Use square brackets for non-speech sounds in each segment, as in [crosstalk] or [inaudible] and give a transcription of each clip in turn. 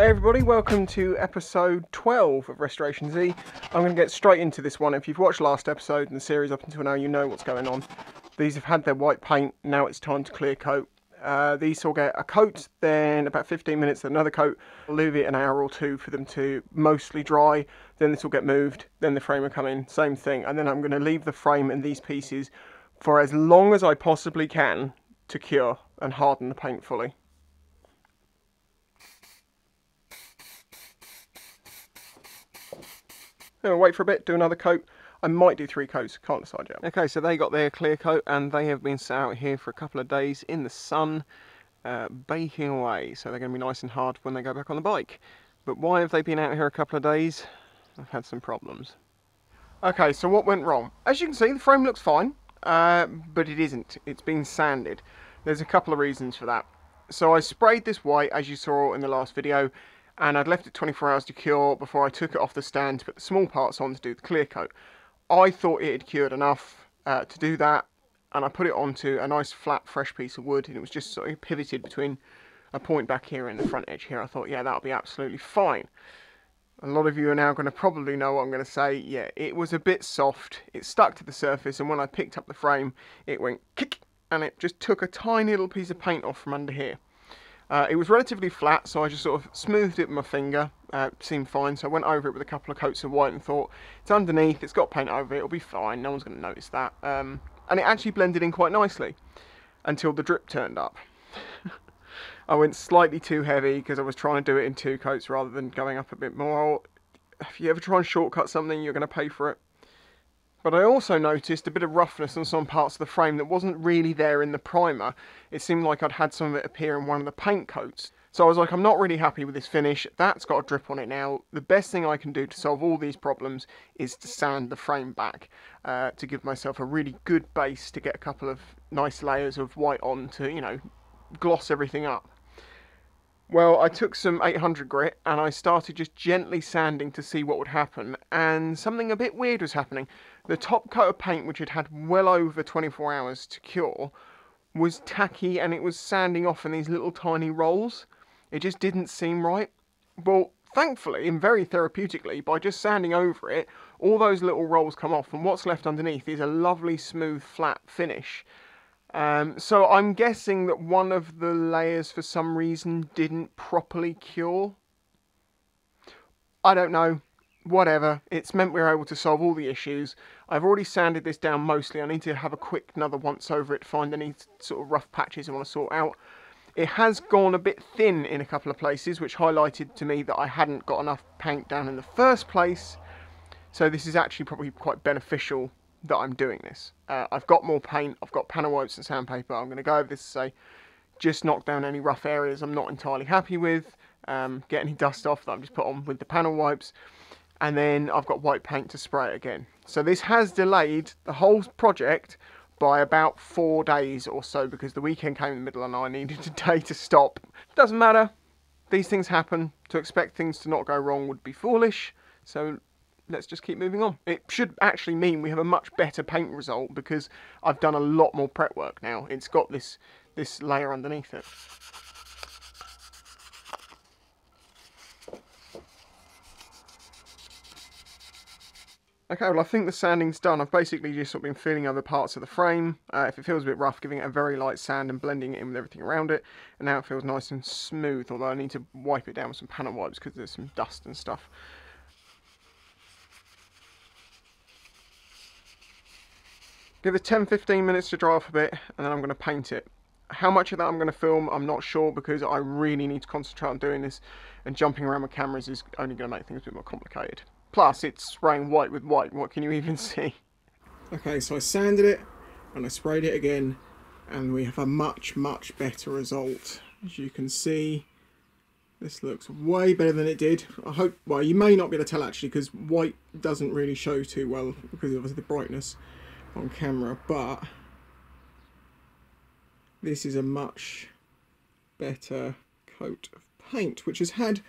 Hey everybody, welcome to episode 12 of Restoration Z. I'm going to get straight into this one. If you've watched last episode in the series up until now, you know what's going on. These have had their white paint, now it's time to clear coat. Uh, these will get a coat, then about 15 minutes, another coat. I'll leave it an hour or two for them to mostly dry. Then this will get moved, then the frame will come in, same thing. And then I'm going to leave the frame and these pieces for as long as I possibly can to cure and harden the paint fully. Wait for a bit, do another coat. I might do three coats, can't decide yet. Okay, so they got their clear coat and they have been sat out here for a couple of days in the sun, uh, baking away. So they're going to be nice and hard when they go back on the bike. But why have they been out here a couple of days? I've had some problems. Okay, so what went wrong? As you can see, the frame looks fine, uh, but it isn't. It's been sanded. There's a couple of reasons for that. So I sprayed this white, as you saw in the last video, and I'd left it 24 hours to cure before I took it off the stand to put the small parts on to do the clear coat. I thought it had cured enough uh, to do that and I put it onto a nice flat fresh piece of wood and it was just sort of pivoted between a point back here and the front edge here. I thought yeah that'll be absolutely fine. A lot of you are now going to probably know what I'm going to say. Yeah, it was a bit soft. It stuck to the surface and when I picked up the frame it went kick and it just took a tiny little piece of paint off from under here. Uh, it was relatively flat, so I just sort of smoothed it with my finger. Uh, seemed fine, so I went over it with a couple of coats of white and thought, it's underneath, it's got paint over it, it'll be fine, no one's going to notice that. Um, and it actually blended in quite nicely until the drip turned up. [laughs] I went slightly too heavy because I was trying to do it in two coats rather than going up a bit more. If you ever try and shortcut something, you're going to pay for it. But I also noticed a bit of roughness on some parts of the frame that wasn't really there in the primer. It seemed like I'd had some of it appear in one of the paint coats. So I was like, I'm not really happy with this finish. That's got a drip on it now. The best thing I can do to solve all these problems is to sand the frame back uh, to give myself a really good base to get a couple of nice layers of white on to, you know, gloss everything up. Well, I took some 800 grit and I started just gently sanding to see what would happen and something a bit weird was happening. The top coat of paint, which had had well over 24 hours to cure, was tacky and it was sanding off in these little tiny rolls. It just didn't seem right. Well, thankfully and very therapeutically, by just sanding over it, all those little rolls come off and what's left underneath is a lovely smooth flat finish. Um, so I'm guessing that one of the layers for some reason didn't properly cure. I don't know. Whatever. It's meant we are able to solve all the issues. I've already sanded this down mostly. I need to have a quick another once over it find any sort of rough patches I want to sort out. It has gone a bit thin in a couple of places, which highlighted to me that I hadn't got enough paint down in the first place. So this is actually probably quite beneficial that I'm doing this. Uh, I've got more paint, I've got panel wipes and sandpaper. I'm going to go over this to say, just knock down any rough areas I'm not entirely happy with, um, get any dust off that I've just put on with the panel wipes, and then I've got white paint to spray it again. So this has delayed the whole project by about four days or so because the weekend came in the middle and I [laughs] needed a day to stop. Doesn't matter, these things happen. To expect things to not go wrong would be foolish, so let's just keep moving on. It should actually mean we have a much better paint result because I've done a lot more prep work now. It's got this, this layer underneath it. Okay, well I think the sanding's done. I've basically just sort of been feeling other parts of the frame. Uh, if it feels a bit rough, giving it a very light sand and blending it in with everything around it. And now it feels nice and smooth, although I need to wipe it down with some panel wipes because there's some dust and stuff. Give it 10-15 minutes to dry off a bit and then I'm going to paint it. How much of that I'm going to film, I'm not sure because I really need to concentrate on doing this and jumping around with cameras is only going to make things a bit more complicated. Plus, it's spraying white with white, what can you even [laughs] see? Okay, so I sanded it and I sprayed it again and we have a much, much better result. As you can see, this looks way better than it did. I hope, well, you may not be able to tell actually because white doesn't really show too well because of the brightness on camera, but this is a much better coat of paint, which has had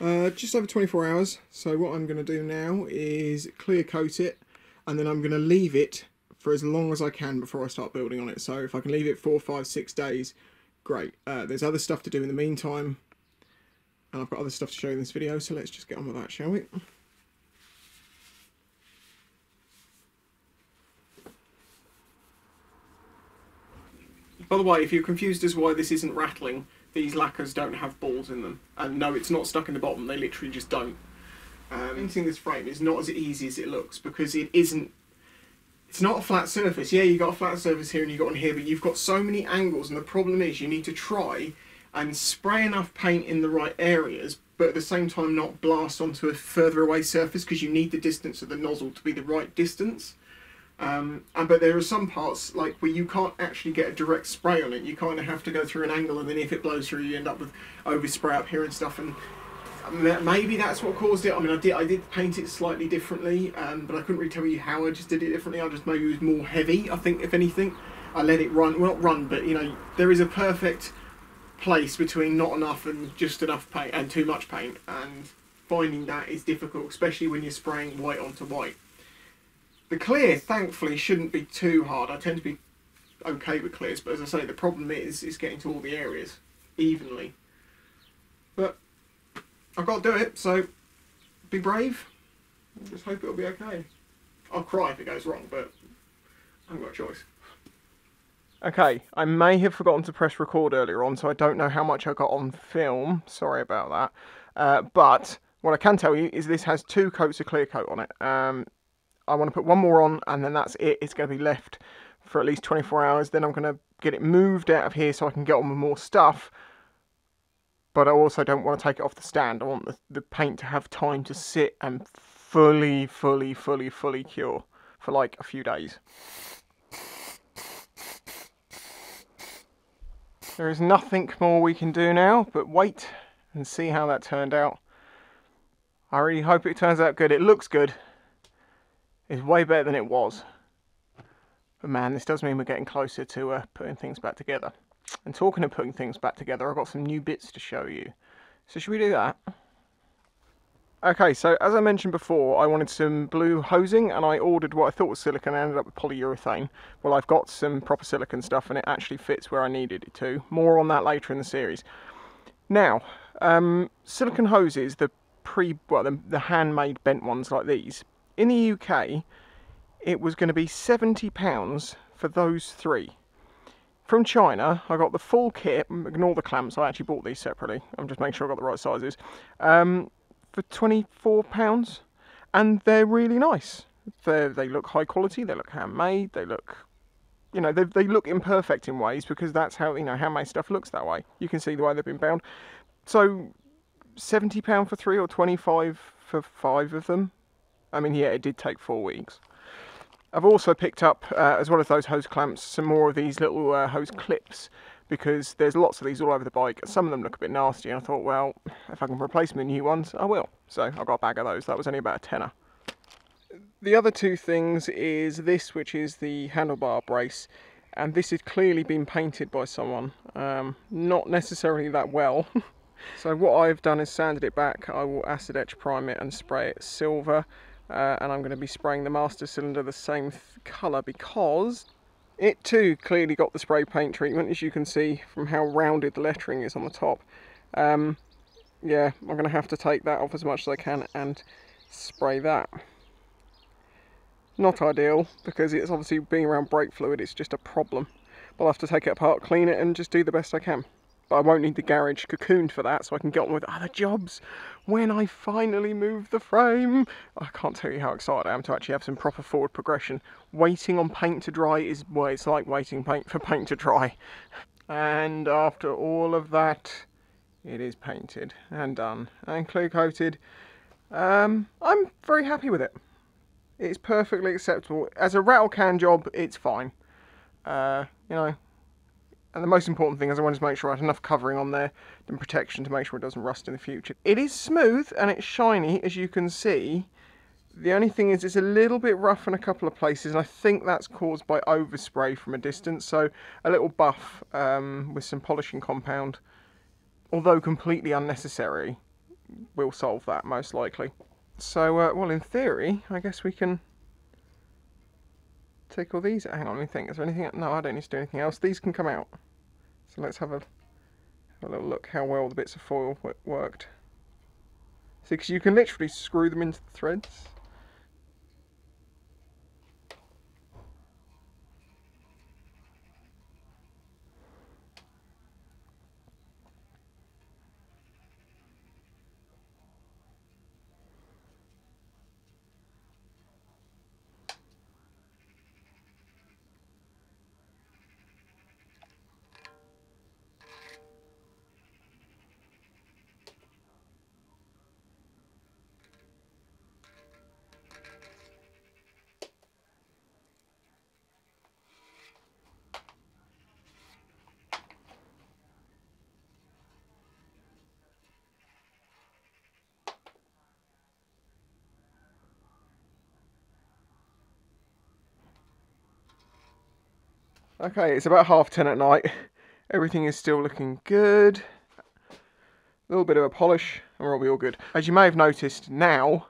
uh, just over 24 hours. So what I'm going to do now is clear coat it, and then I'm going to leave it for as long as I can before I start building on it. So if I can leave it four, five, six days, great. Uh, there's other stuff to do in the meantime. And I've got other stuff to show in this video, so let's just get on with that, shall we? By the way, if you're confused as why this isn't rattling, these lacquers don't have balls in them. And no, it's not stuck in the bottom, they literally just don't. Um, painting this frame is not as easy as it looks because it isn't it's not a flat surface. Yeah, you've got a flat surface here and you've got one here, but you've got so many angles, and the problem is you need to try and spray enough paint in the right areas, but at the same time not blast onto a further away surface because you need the distance of the nozzle to be the right distance. Um, and but there are some parts like where you can't actually get a direct spray on it. You kind of have to go through an angle, and then if it blows through, you end up with overspray up here and stuff. And maybe that's what caused it. I mean, I did I did paint it slightly differently, um, but I couldn't really tell you how I just did it differently. I just maybe it was more heavy. I think if anything, I let it run. Well, not run, but you know, there is a perfect place between not enough and just enough paint and too much paint, and finding that is difficult, especially when you're spraying white onto white. The clear, thankfully, shouldn't be too hard. I tend to be okay with clears, but as I say, the problem is is getting to all the areas evenly. But I've got to do it, so be brave. Just hope it'll be okay. I'll cry if it goes wrong, but I haven't got a choice. Okay, I may have forgotten to press record earlier on, so I don't know how much I got on film. Sorry about that. Uh, but what I can tell you is this has two coats of clear coat on it. Um, I want to put one more on, and then that's it. It's going to be left for at least 24 hours. Then I'm going to get it moved out of here so I can get on with more stuff but I also don't want to take it off the stand. I want the, the paint to have time to sit and fully, fully, fully, fully cure for like a few days. There is nothing more we can do now but wait and see how that turned out. I really hope it turns out good. It looks good. It's way better than it was. But man, this does mean we're getting closer to uh, putting things back together. And talking of putting things back together, I've got some new bits to show you. So should we do that? Okay, so as I mentioned before, I wanted some blue hosing and I ordered what I thought was silicone and ended up with polyurethane. Well, I've got some proper silicone stuff and it actually fits where I needed it to. More on that later in the series. Now, um, silicone hoses, the pre, well, the, the handmade bent ones like these, in the UK, it was going to be £70 for those three. From China, I got the full kit, ignore the clamps, I actually bought these separately, I'm just making sure I got the right sizes, um, for £24, and they're really nice. they they look high quality, they look handmade, they look, you know, they, they look imperfect in ways because that's how, you know, handmade stuff looks that way. You can see the way they've been bound. So, £70 for three or 25 for five of them? I mean, yeah, it did take four weeks. I've also picked up, uh, as well as those hose clamps, some more of these little uh, hose clips because there's lots of these all over the bike. Some of them look a bit nasty and I thought, well, if I can replace them with new ones, I will. So I got a bag of those. That was only about a tenner. The other two things is this, which is the handlebar brace. And this has clearly been painted by someone. Um, not necessarily that well. [laughs] so what I've done is sanded it back. I will acid etch prime it and spray it silver uh, and I'm going to be spraying the master cylinder the same colour because it too clearly got the spray paint treatment as you can see from how rounded the lettering is on the top. Um, yeah, I'm going to have to take that off as much as I can and spray that. Not ideal because it's obviously being around brake fluid it's just a problem. But I'll have to take it apart, clean it and just do the best I can but I won't need the garage cocooned for that so I can get on with other jobs when I finally move the frame. I can't tell you how excited I am to actually have some proper forward progression. Waiting on paint to dry is, well, it's like waiting paint for paint to dry. And after all of that, it is painted and done and clear coated. Um, I'm very happy with it. It's perfectly acceptable. As a rattle can job, it's fine. Uh, you know, and the most important thing is I wanted to make sure I had enough covering on there and protection to make sure it doesn't rust in the future. It is smooth and it's shiny as you can see. The only thing is it's a little bit rough in a couple of places and I think that's caused by overspray from a distance. So a little buff um, with some polishing compound, although completely unnecessary, will solve that most likely. So, uh, well in theory, I guess we can take all these. Hang on, let me think. Is there anything? No, I don't need to do anything else. These can come out. So let's have a, have a little look how well the bits of foil worked. See, because you can literally screw them into the threads. Okay, it's about half ten at night. Everything is still looking good. A little bit of a polish and we'll be all good. As you may have noticed now,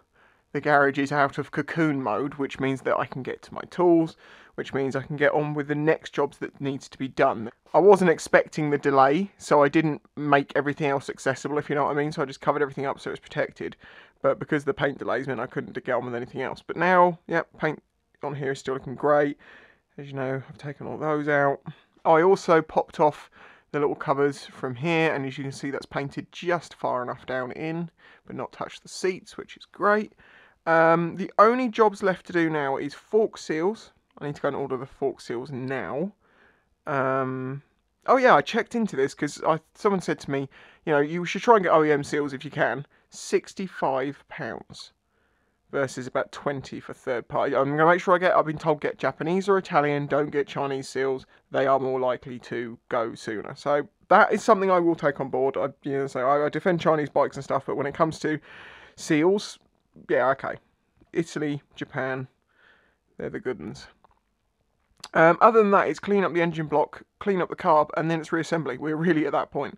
the garage is out of cocoon mode, which means that I can get to my tools, which means I can get on with the next jobs that needs to be done. I wasn't expecting the delay, so I didn't make everything else accessible, if you know what I mean, so I just covered everything up so it's protected. But because the paint delays meant I couldn't get on with anything else. But now, yep, paint on here is still looking great. As you know, I've taken all those out. I also popped off the little covers from here, and as you can see, that's painted just far enough down in, but not touched the seats, which is great. Um, the only jobs left to do now is fork seals. I need to go and order the fork seals now. Um, oh yeah, I checked into this because someone said to me, you know, you should try and get OEM seals if you can. Sixty-five pounds versus about 20 for third party. I'm going to make sure I get, I've been told get Japanese or Italian, don't get Chinese seals. They are more likely to go sooner. So that is something I will take on board. I, you know, so I, I defend Chinese bikes and stuff, but when it comes to seals, yeah, okay. Italy, Japan, they're the good ones. Um, other than that, it's clean up the engine block, clean up the carb, and then it's reassembly. We're really at that point.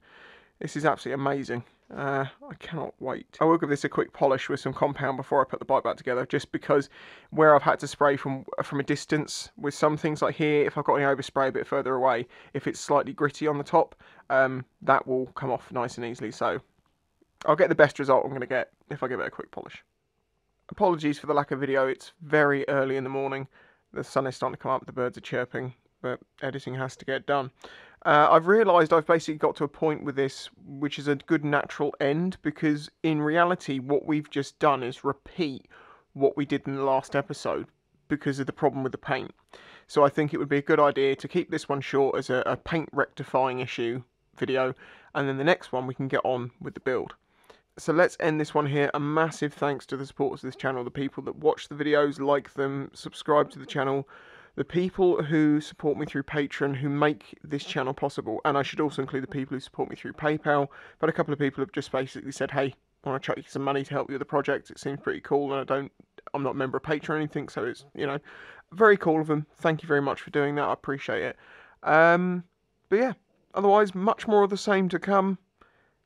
This is absolutely amazing. Uh, I cannot wait. I will give this a quick polish with some compound before I put the bike back together, just because where I've had to spray from from a distance with some things like here, if I've got any overspray a bit further away, if it's slightly gritty on the top, um, that will come off nice and easily. So I'll get the best result I'm going to get if I give it a quick polish. Apologies for the lack of video, it's very early in the morning. The sun is starting to come up, the birds are chirping, but editing has to get done. Uh, I've realised I've basically got to a point with this which is a good natural end because in reality what we've just done is repeat what we did in the last episode because of the problem with the paint. So I think it would be a good idea to keep this one short as a, a paint rectifying issue video and then the next one we can get on with the build. So let's end this one here. A massive thanks to the supporters of this channel, the people that watch the videos, like them, subscribe to the channel, the people who support me through Patreon who make this channel possible, and I should also include the people who support me through PayPal, but a couple of people have just basically said, hey, I want to chuck you some money to help you with the project, it seems pretty cool, and I don't, I'm not a member of Patreon or anything, so it's, you know, very cool of them. Thank you very much for doing that, I appreciate it. Um, but yeah, otherwise, much more of the same to come.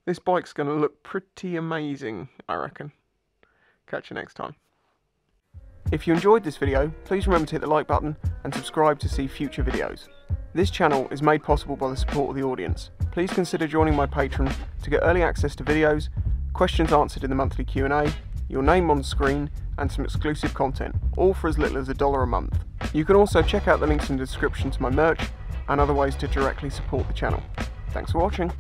This bike's going to look pretty amazing, I reckon. Catch you next time. If you enjoyed this video, please remember to hit the like button and subscribe to see future videos. This channel is made possible by the support of the audience. Please consider joining my Patreon to get early access to videos, questions answered in the monthly Q&A, your name on screen, and some exclusive content, all for as little as a dollar a month. You can also check out the links in the description to my merch and other ways to directly support the channel. Thanks for watching.